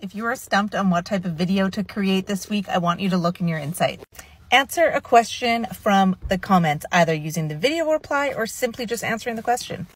If you are stumped on what type of video to create this week, I want you to look in your insight. Answer a question from the comments, either using the video reply or simply just answering the question.